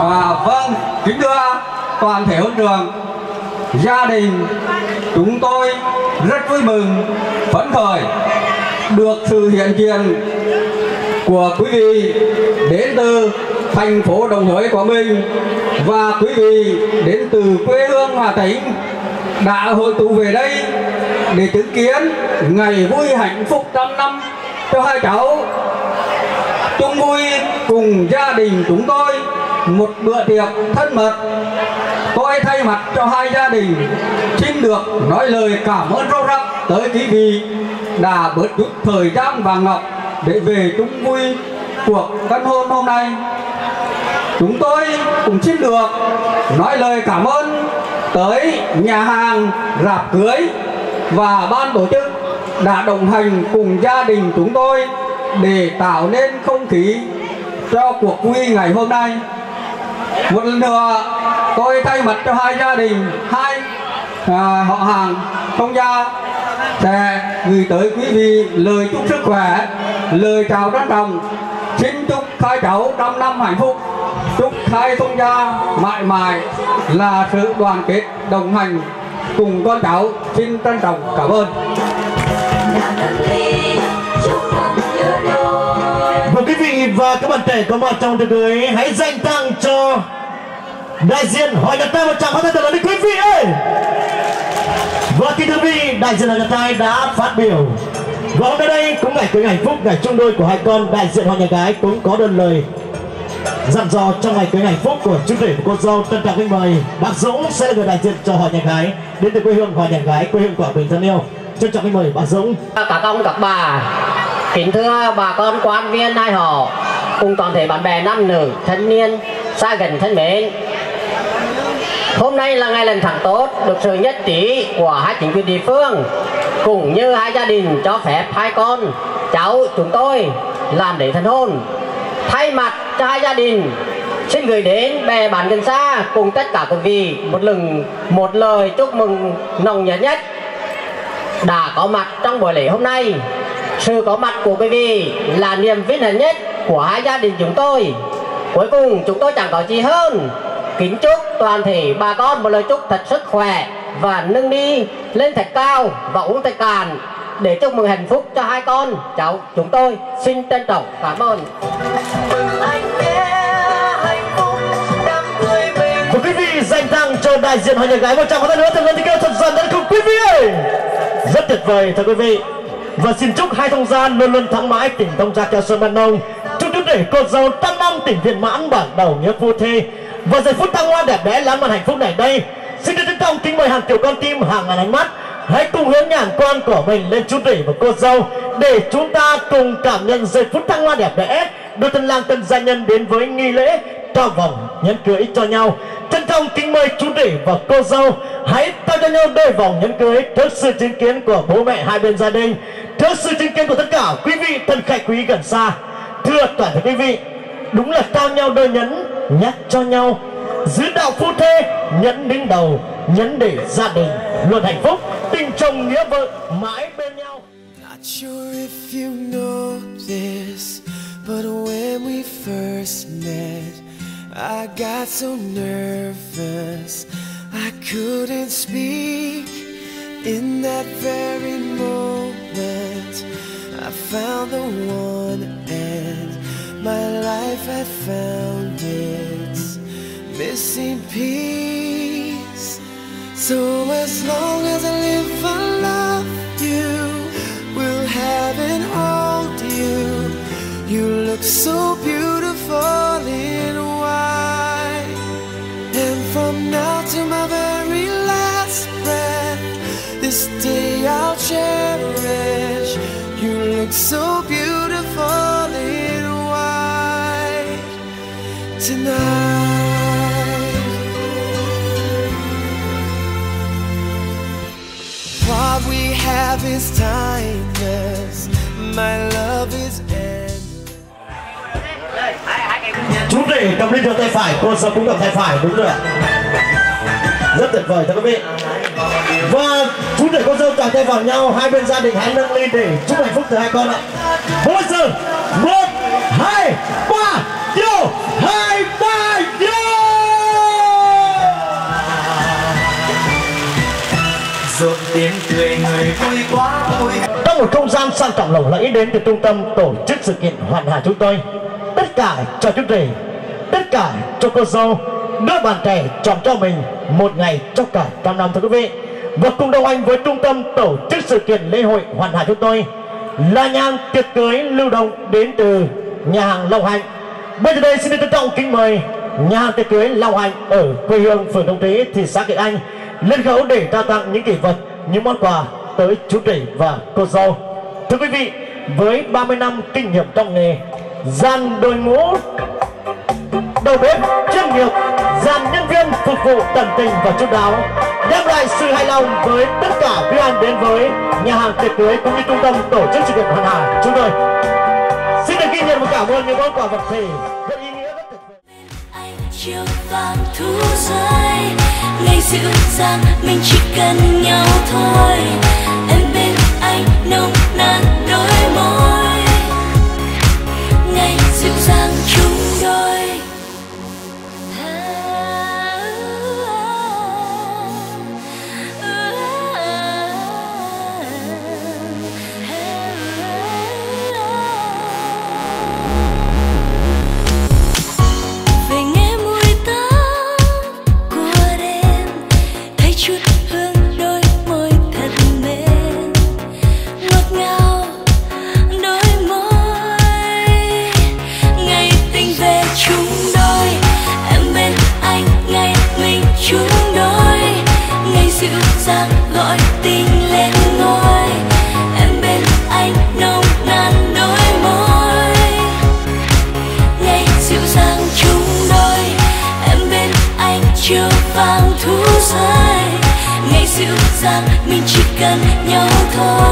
À, vâng kính thưa toàn thể hôn trường gia đình chúng tôi rất vui mừng, phấn khởi được sự hiện diện của quý vị đến từ thành phố Đồng Hới, Quảng Bình. Và quý vị đến từ quê hương Hà Tĩnh đã hội tụ về đây để chứng kiến ngày vui hạnh phúc trăm năm. Cho hai cháu chung vui cùng gia đình chúng tôi một bữa tiệc thân mật tôi thay mặt cho hai gia đình xin được nói lời cảm ơn sâu sắc tới quý vị đã bớt chút thời gian vàng ngọc để về chung vui cuộc tân hôn hôm nay. Chúng tôi cũng xin được nói lời cảm ơn tới nhà hàng rạp cưới và ban tổ chức đã đồng hành cùng gia đình chúng tôi để tạo nên không khí cho cuộc vui ngày hôm nay một lần nữa tôi thay mặt cho hai gia đình hai à, họ hàng thông gia sẽ gửi tới quý vị lời chúc sức khỏe lời chào trân trọng xin chúc hai cháu trăm năm hạnh phúc. Chúc hai thông gia mãi mãi là sự đoàn kết đồng hành cùng con cháu. Xin trân trọng cảm ơn. Và quý vị và các bạn trẻ có mặt trong tiệc cưới hãy dành tặng cho đại diện hội nhật tay một tràng phát tay thật lớn quý vị ơi! Và kính thưa quý vị, đại diện hội nhật tay đã phát biểu. Và hôm nay đây cũng ngày cưới hạnh phúc ngày chung đôi của hai con đại diện hội nhà gái cũng có đơn lời dặn dò trong ngày cưới hạnh phúc của chú rể của cô dâu tân trọng kính mời. Bác Dũng sẽ là người đại diện cho hội nhà gái. Đến từ quê hương hội nhà gái, quê hương Quảng Bình thân yêu. Trân trọng kính mời bác Dũng. Các ông các bà, kính thưa bà con quan viên hai họ cùng toàn thể bạn bè nam nữ, thanh niên, xa gần thân mến. Hôm nay là ngày lần thẳng tốt, được sự nhất trí của hai chính quyền địa phương, cũng như hai gia đình cho phép hai con, cháu chúng tôi làm lễ thành hôn. Thay mặt cho hai gia đình, xin gửi đến bè bạn gần xa cùng tất cả quý vị một lần, một lời chúc mừng nồng nhiệt nhất. Đã có mặt trong buổi lễ hôm nay, sự có mặt của quý vị là niềm vinh hạnh nhất của hai gia đình chúng tôi. Cuối cùng chúng tôi chẳng có gì hơn. Kính chúc toàn thể bà con một lời chúc thật sức khỏe và nâng đi lên thật cao và uống thật cạn để chúc mừng hạnh phúc cho hai con cháu chúng tôi. Xin trân trọng cảm ơn. Và quý vị dành tặng cho đại diện hội nhà gái một tràng pháo tay nữa thật lớn tiếng kêu thật dần đến cùng quý vị ơi! Rất tuyệt vời thưa quý vị. Và xin chúc hai thông gia luôn luôn thắng mãi tình thông gia keo sơn ban nông để cô dâu trăm năm tỉnh viên mãn bản đầu nghĩa phu thê và giây phút thăng hoa đẹp đẽ lãng mạn hạnh phúc này đây. Xin được trân trọng kính mời hàng triệu con tim hàng ngàn ánh mắt. Hãy cùng hướng nhãn quan của mình lên chú rể và cô dâu để chúng ta cùng cảm nhận giây phút thăng hoa đẹp đẽ đôi tân lang tân gia nhân đến với nghi lễ trao vòng nhẫn cưới cho nhau. Trân trọng kính mời chú rể và cô dâu, hãy trao cho nhau đôi vòng nhẫn cưới. Trước sự chứng kiến của bố mẹ hai bên gia đình trước sự chứng kiến của tất cả quý vị thân khách quý gần xa thưa toàn thể quý vị đúng là trao nhau đôi nhẫn nhắc cho nhau. Giữ đạo phu thê nhẫn đứng đầu nhẫn để gia đình. Luôn hạnh phúc tình chồng nghĩa vợ mãi bên nhau. Not sure if you know this, but when we first met, I got so nervous. I couldn't speak. In that very moment, I found the one, and my life had found its missing piece. So as long as I live, I love you. Will have and hold you. You look so beautiful is timeless. My love is endless. chú rể cầm lên tay phải. Cô dâu cũng cầm tay phải đúng rồi ạ. Rất tuyệt vời thưa quý vị. Và chú rể cô dâu chạm tay vào nhau. Hai bên gia đình hãy nâng ly để chúc hạnh phúc từ hai con ạ. Bốn giờ một hai ba vô. Hai ba vô. Rộn tiếng trong một không gian sang trọng lộng lẫy đến từ trung tâm tổ chức sự kiện hoàn hà chúng tôi. Tất cả cho chương trình tất cả cho cô dâu đưa bạn trẻ chọn cho mình một ngày trong cả trăm năm, thưa quý vị. Và cùng đồng hành với trung tâm tổ chức sự kiện lễ hội hoàn hà chúng tôi là nhang tiệc cưới lưu động đến từ nhà hàng Long Hạnh. Bây giờ đây xin được trân trọng kính mời nhà hàng tiệc cưới Long Hạnh ở quê hương phường Đông Trí thị xã Kiện Anh lên khấu để trao tặng những kỷ vật, những món quà tới chú rể và cô dâu. Thưa quý vị, với 30 năm kinh nghiệm trong nghề dàn đội ngũ đầu bếp, chuyên nghiệp dàn nhân viên phục vụ tận tình và chu đáo, đem lại sự hài lòng với tất cả quý anh đến với nhà hàng tiệc cưới cũng như trung tâm tổ chức sự kiện hoàn hà chúng tôi. Xin được ghi nhận và cảm ơn những món quà vật thể rất ý nghĩa rất tuyệt vời. Chiều vàng thu rơi ngày dịu dàng mình chỉ cần nhau thôi. Ngày mình chỉ cần nhau thôi.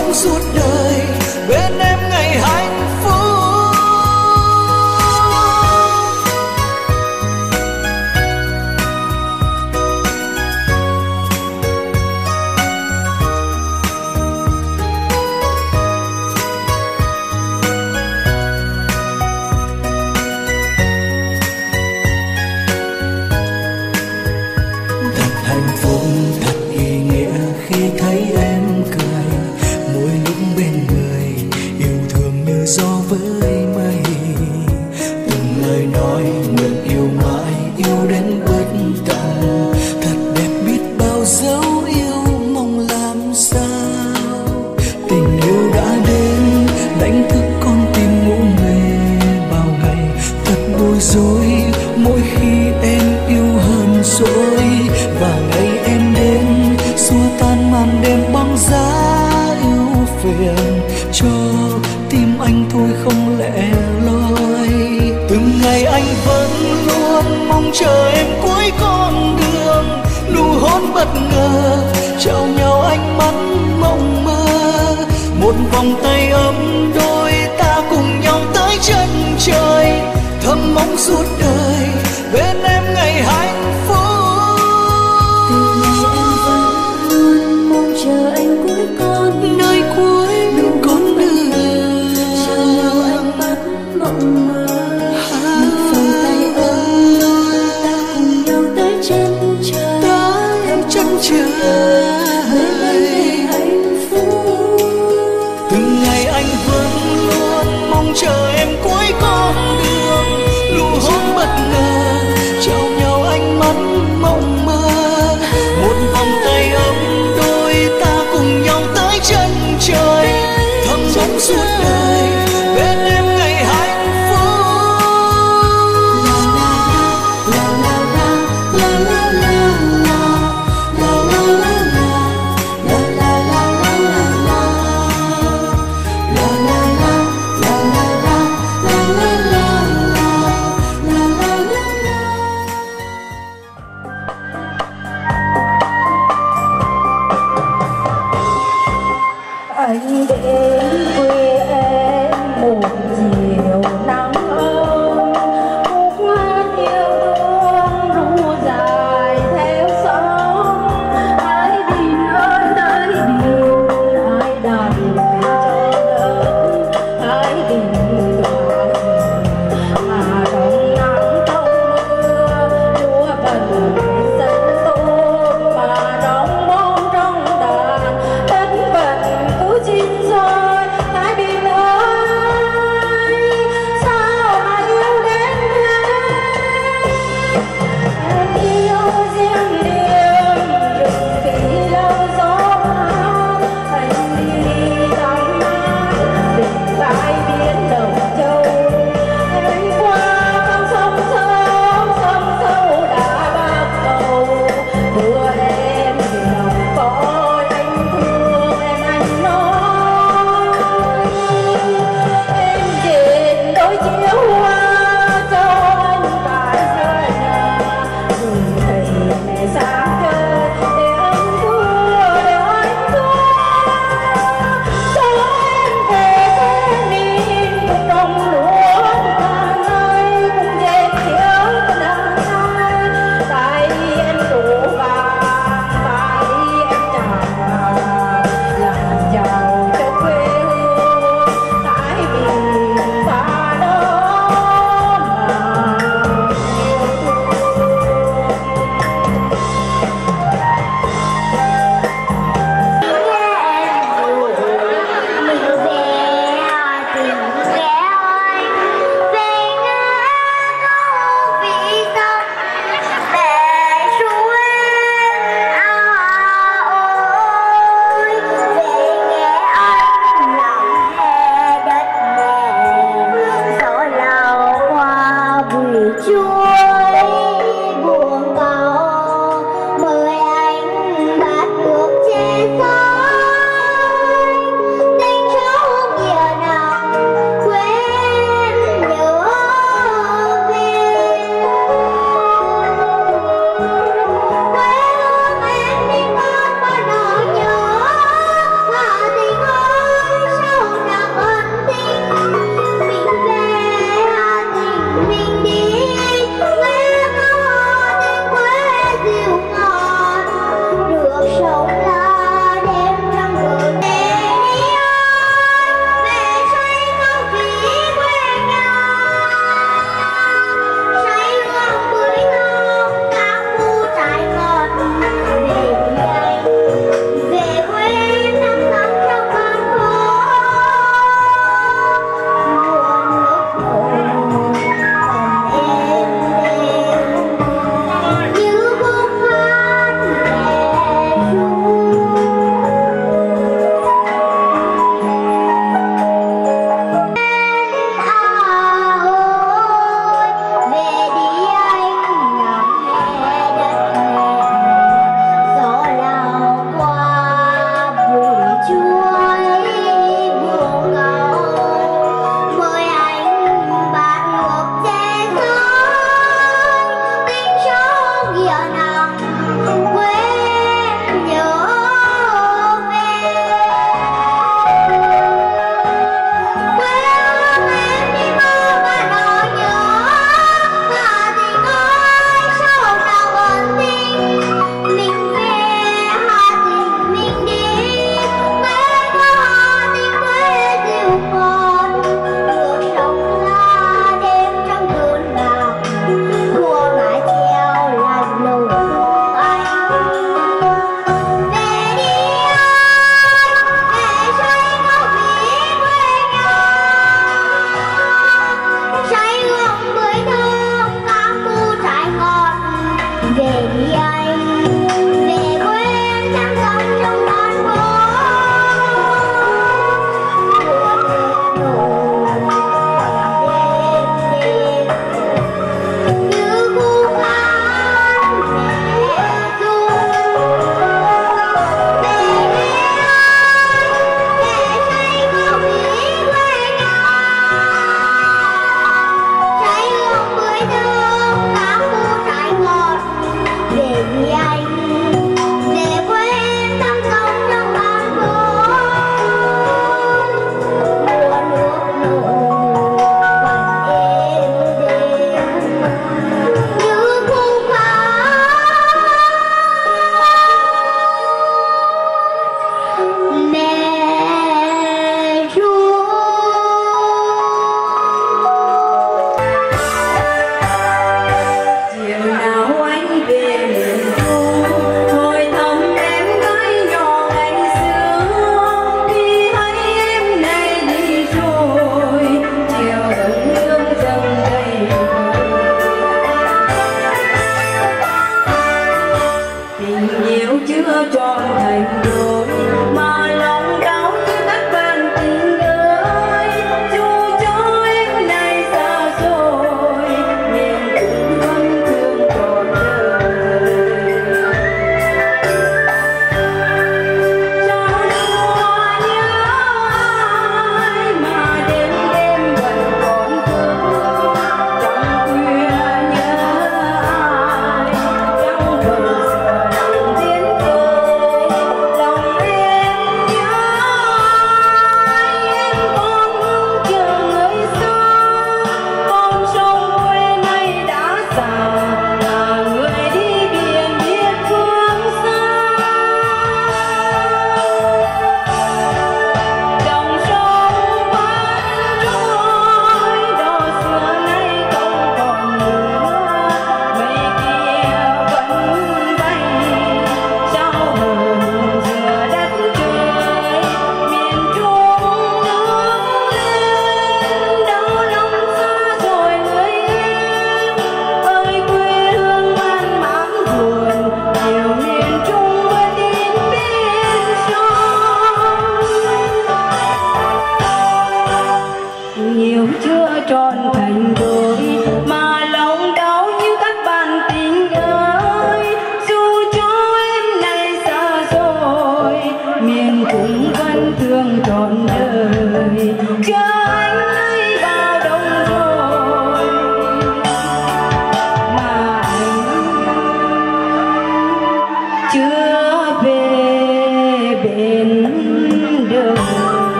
trong suốt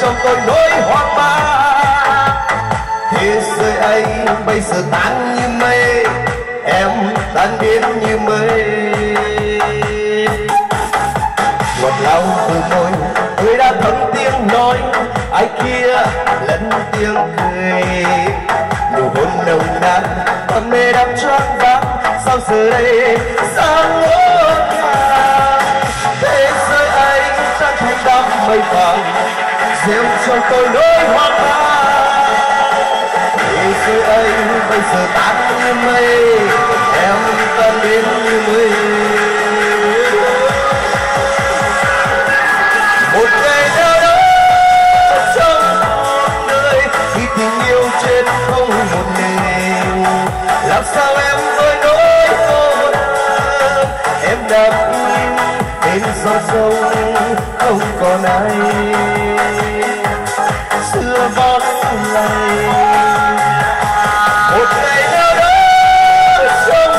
trong tôi nỗi hoang mang. Thế giới anh bây giờ tan như mây, em tan biến như mây ngọt lòng từ môi, người đã thấm tiếng nói, ai kia lẫn tiếng cười. Nụ hôn nồng nàn tâm mê đắm choáng váng, sao giờ đây sao ngỡ ngàng thế giới anh tan thành đám mây vàng rượu cho tôi nỗi hoang mang vì xưa anh bây giờ tan như mây, em tan biến như mây. Một ngày nào đó, trong nơi khi tình yêu trên không một mình làm sao em với nỗi cô em đạp im đến gió sông không còn ai bóng lầy một ngày nào đó sông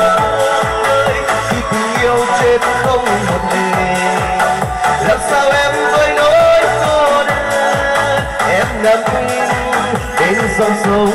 ơi khi tình yêu chết không một đề làm sao em với nỗi cô đơn, em nằm im đến dòng sông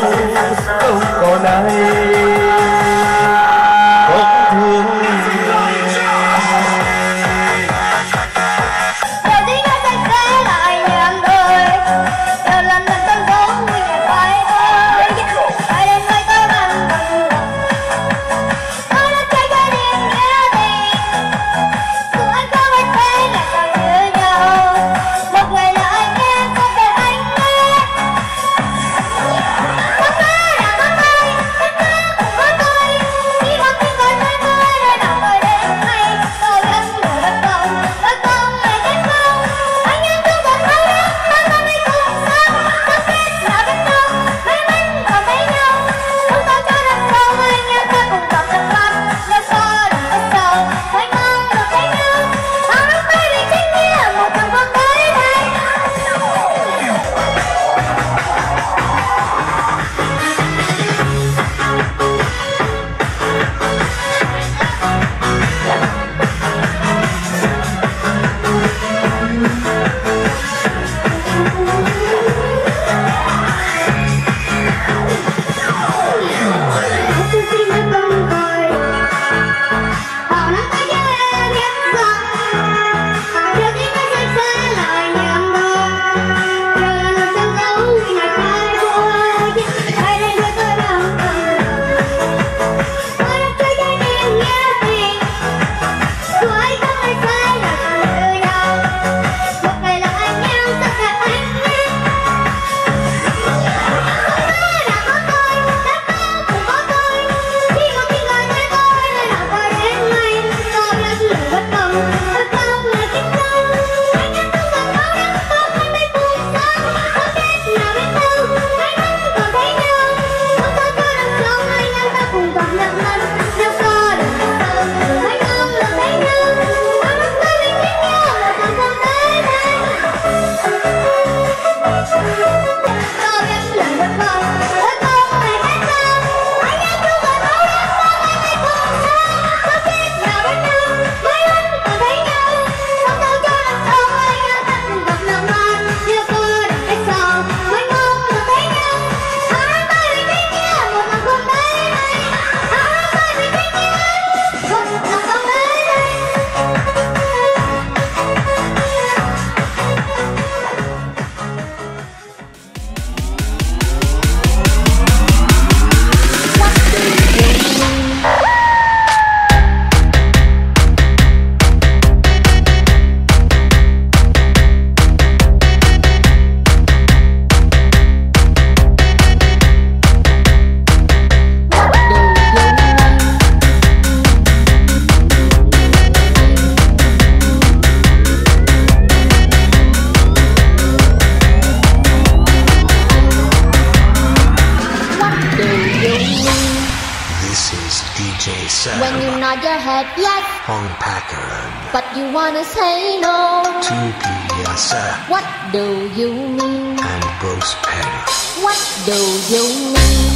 said When you nod your head yes, Hong Packer but you wanna say no. to PSF What do you mean? and Bruce Petty. What do you mean?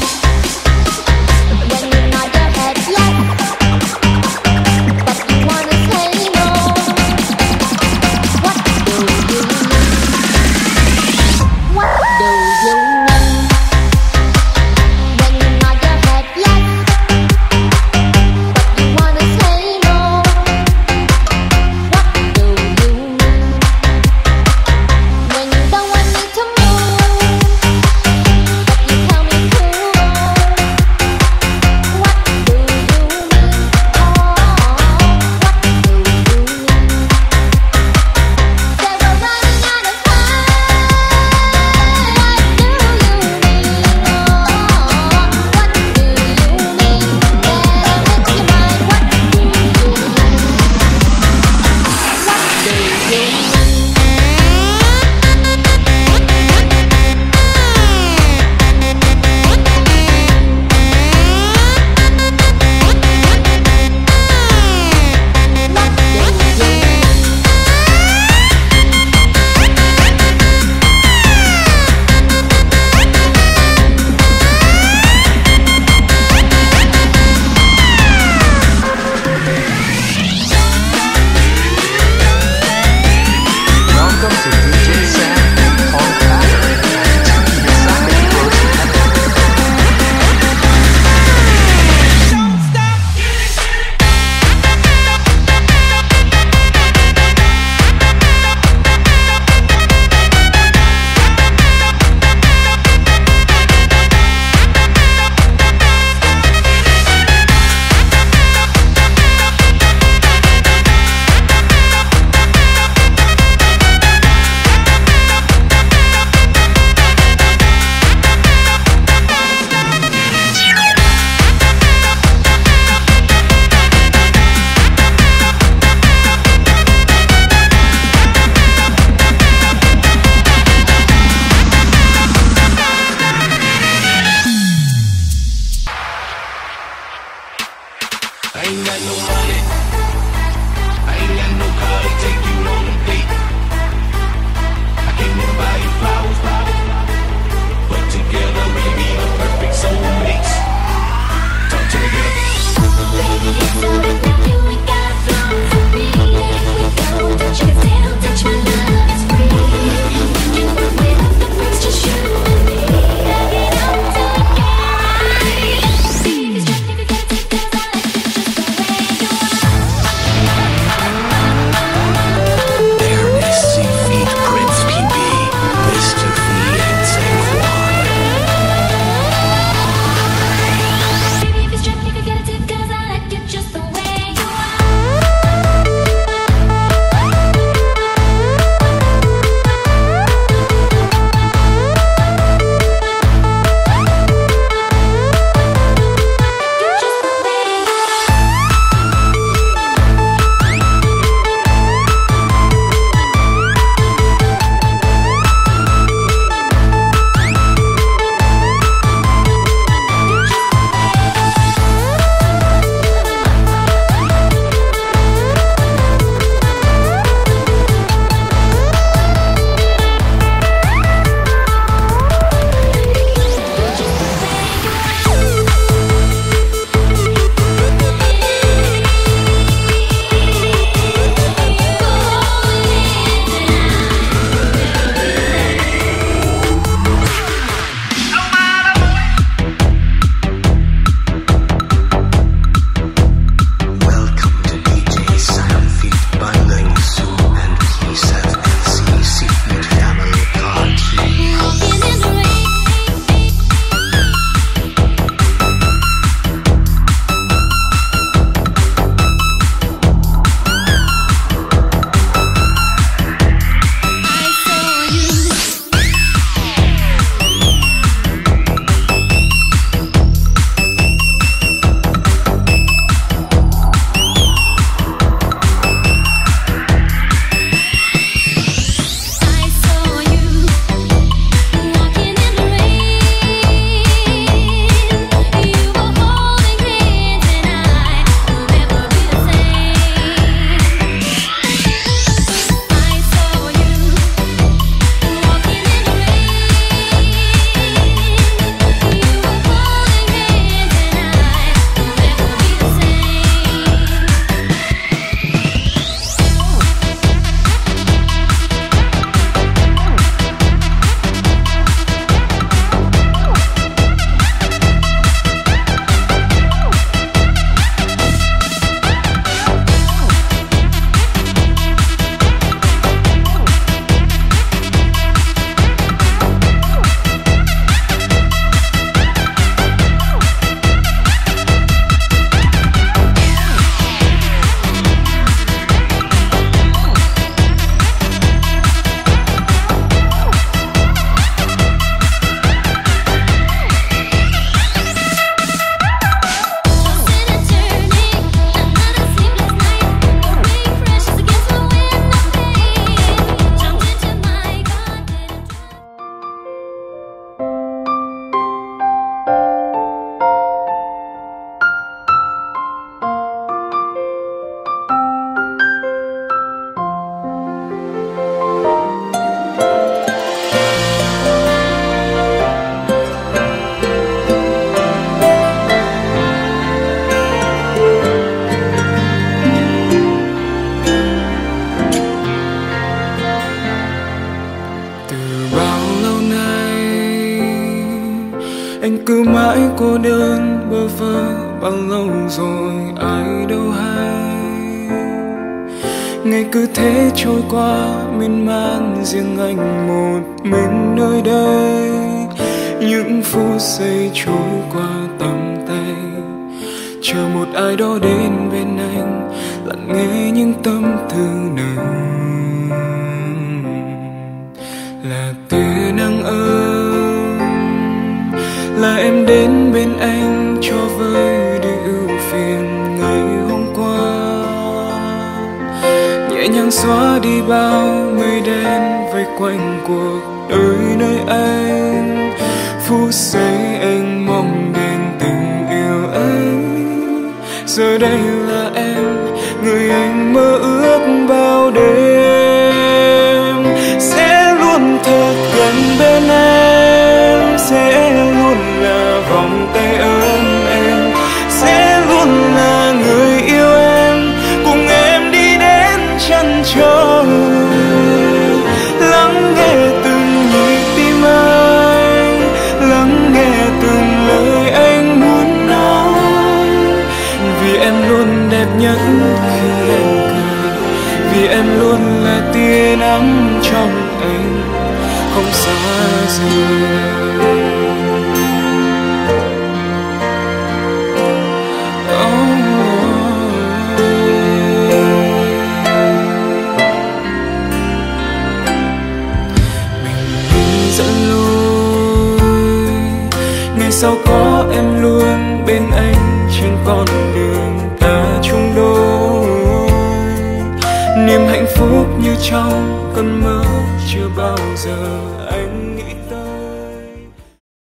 When you nod your head yes,